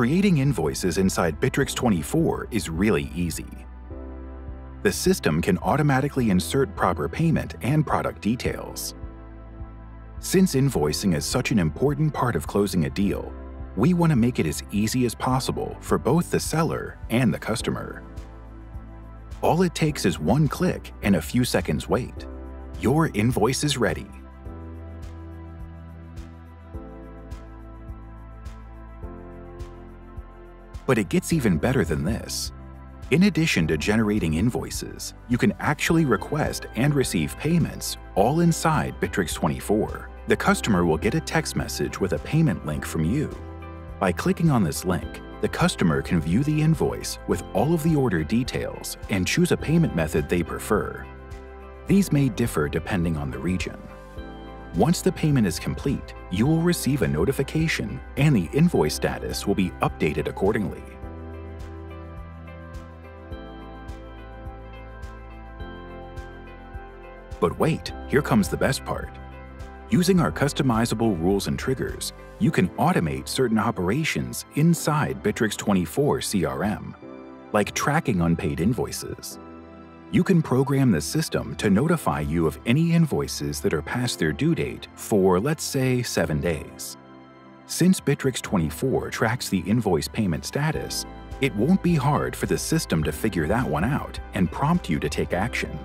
Creating invoices inside Bitrix 24 is really easy. The system can automatically insert proper payment and product details. Since invoicing is such an important part of closing a deal, we want to make it as easy as possible for both the seller and the customer. All it takes is one click and a few seconds wait. Your invoice is ready. But it gets even better than this. In addition to generating invoices, you can actually request and receive payments all inside Bitrix 24. The customer will get a text message with a payment link from you. By clicking on this link, the customer can view the invoice with all of the order details and choose a payment method they prefer. These may differ depending on the region. Once the payment is complete, you will receive a notification and the invoice status will be updated accordingly. But wait, here comes the best part. Using our customizable rules and triggers, you can automate certain operations inside Bitrix 24 CRM, like tracking unpaid invoices. You can program the system to notify you of any invoices that are past their due date for, let's say, 7 days. Since Bitrix 24 tracks the invoice payment status, it won't be hard for the system to figure that one out and prompt you to take action.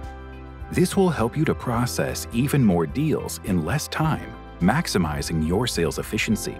This will help you to process even more deals in less time, maximizing your sales efficiency.